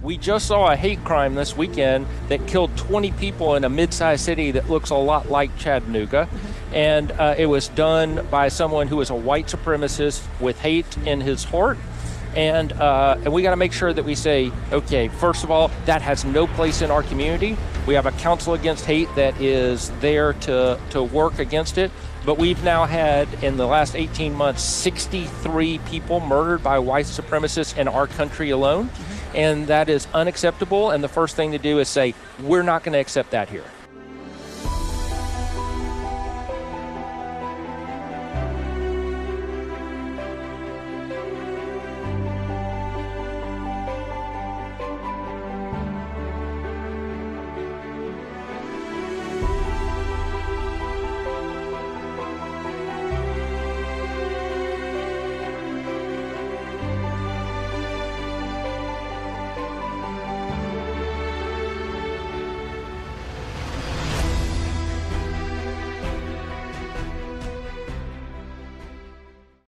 We just saw a hate crime this weekend that killed 20 people in a mid-sized city that looks a lot like Chattanooga. And uh, it was done by someone who is a white supremacist with hate in his heart. And, uh, and we got to make sure that we say, okay, first of all, that has no place in our community. We have a council against hate that is there to, to work against it. But we've now had, in the last 18 months, 63 people murdered by white supremacists in our country alone. And that is unacceptable. And the first thing to do is say, we're not going to accept that here.